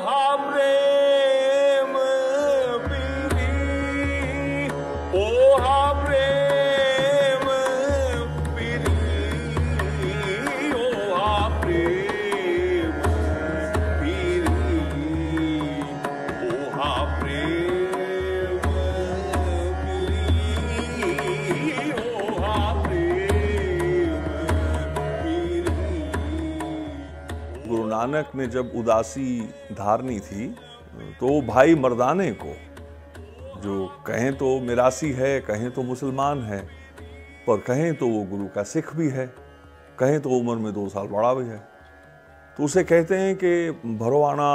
हा गुरु नानक ने जब उदासी धारनी थी तो भाई मर्दाने को, जो कहें तो मिरासी है, कहें तो मुसलमान है, पर कहें तो वो गुरु का सिख भी है, कहें तो उम्र में दो साल बड़ा भी है तो उसे कहते हैं कि भरोवाना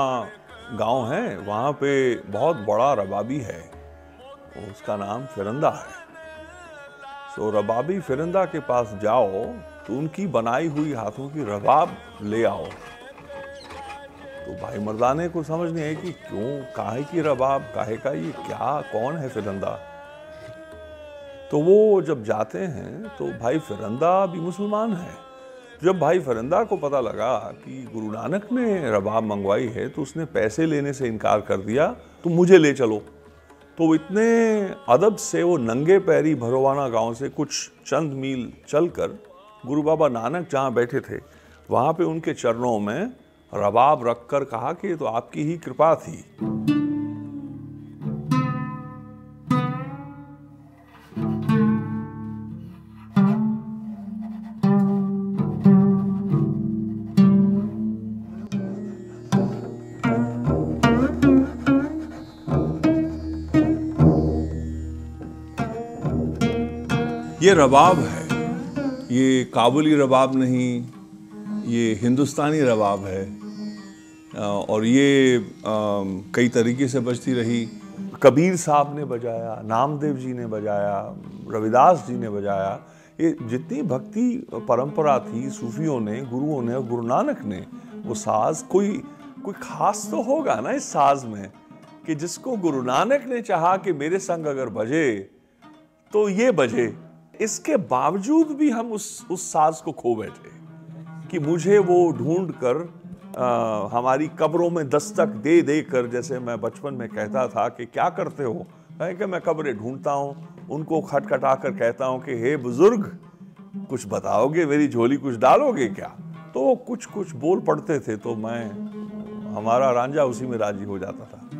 गाँव है, वहाँ पे बहुत बड़ा रबाबी है उसका नाम फिरंदा है। तो रबाबी फिरंदा के पास जाओ तो उनकी बनाई हुई हाथों की रबाब ले आओ। तो भाई मर्दाने को समझ नहीं आई कि क्यों, काहे की रबाब काहे का ये क्या, कौन है फिरंदा? तो वो जब जाते हैं तो भाई फिरंदा भी मुसलमान है। जब भाई फरंदा को पता लगा कि गुरु नानक ने रबाब मंगवाई है तो उसने पैसे लेने से इनकार कर दिया तो मुझे ले चलो। तो इतने अदब से वो नंगे पैरी भरोवाना गाँव से कुछ चंद मील चलकर गुरु बाबा नानक जहाँ बैठे थे, वहाँ पे उनके चरणों में रबाब रखकर कहा कि ये तो आपकी ही कृपा थी। ये रबाब है। ये काबुली रबाब नहीं ये हिंदुस्तानी रवाब है और ये कई तरीके से बजती रही। कबीर साहब ने बजाया, नामदेव जी ने बजाया, रविदास जी ने बजाया। ये जितनी भक्ति परंपरा थी सूफियों ने, गुरुओं ने और गुरु नानक ने, वो साज कोई कोई खास तो होगा ना इस साज में, कि जिसको गुरु नानक ने चाहा कि मेरे संग अगर बजे तो ये बजे। इसके बावजूद भी हम उस उस साज को खो बैठे कि मुझे वो ढूंढ कर अ, हमारी कब्रों में दस्तक दे दे कर जैसे मैं बचपन में कहता था कि क्या करते हो? है कि मैं कब्रें ढूंढता हूँ उनको खटखटा कर कहता हूँ कि हे बुज़ुर्ग कुछ बताओगे मेरी झोली कुछ डालोगे क्या? तो कुछ कुछ बोल पड़ते थे तो मैं हमारा रांझा उसी में राज़ी हो जाता था।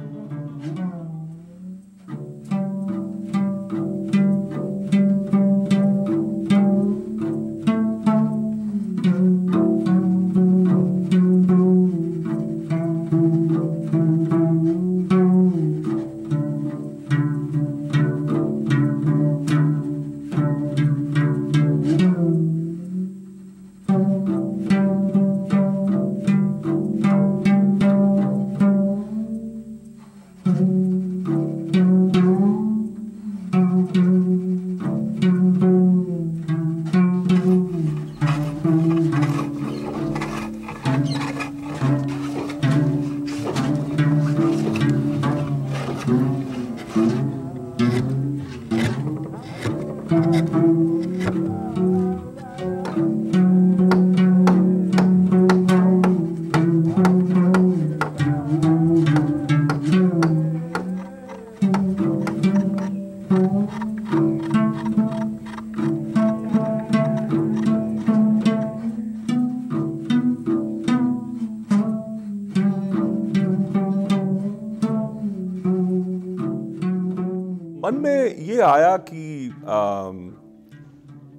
मन में ये आया कि अम,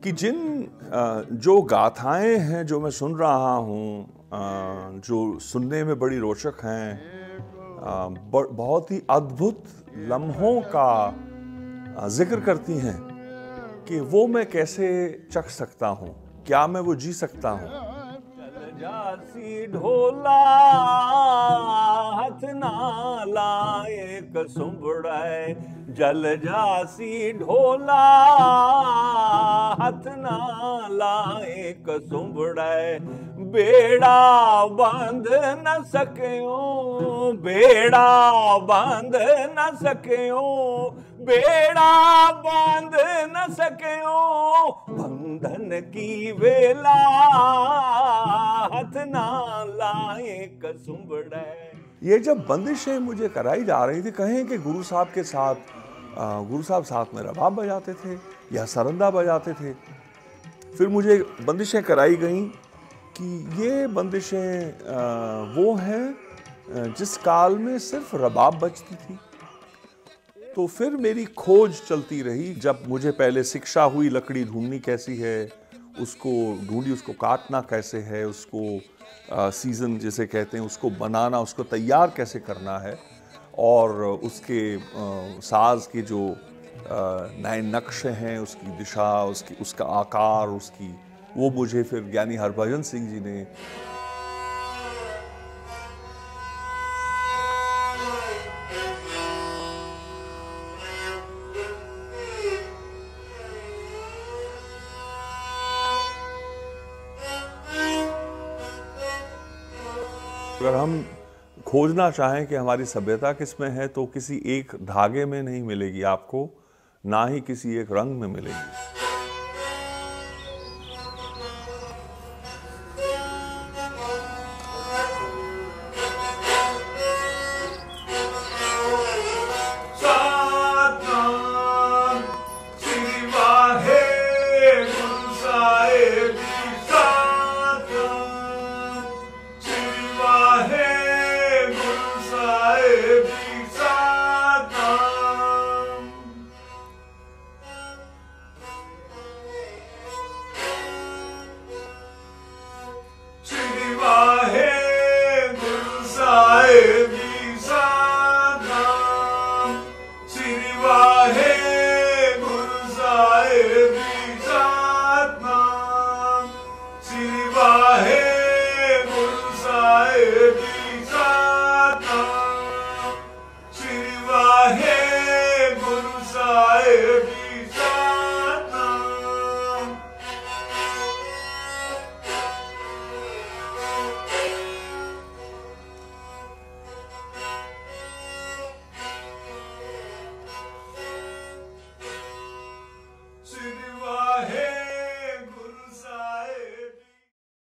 कि जिन अ, जो गाथाएँ हैं जो मैं सुन रहा हूँ जो सुनने में बड़ी रोचक हैं बहुत ही अद्भुत लम्हों का ज़िक्र करती हैं कि वो मैं कैसे चख सकता हूँ क्या मैं वो जी सकता हूँ। जासी ढोला हथ ना लाए कसुंबड़ाए जल जासी ढोला, हथ ना लाए बेड़ा बंद न सकियो बेड़ा बंद न सकियो बेड़ा बाँध न सकियो बंधन की वेला, हथ ना लाए कसुंबड़े ये जब बंदिशें मुझे कराई जा रही थी, कहें कि गुरु साहब के साथ गुरु साहब साथ में रबाब बजाते थे या सरंदा बजाते थे, फिर मुझे बंदिशें कराई गई कि ये बंदिशें वो हैं जिस काल में सिर्फ़ रबाब बजती थी। तो फिर मेरी खोज चलती रही, जब मुझे पहले शिक्षा हुई लकड़ी ढूंढनी कैसी है उसको ढूंढी उसको काटना कैसे है उसको सीज़न जैसे कहते हैं उसको बनाना उसको तैयार कैसे करना है और उसके आ, साज के जो नए नक्शे हैं उसकी दिशा उसकी उसका आकार उसकी वो मुझे फिर ज्ञानी हरभजन सिंह जी ने अगर हम खोजना चाहें कि हमारी सभ्यता किसमें है तो किसी एक धागे में नहीं मिलेगी आपको, ना ही किसी एक रंग में मिलेगी।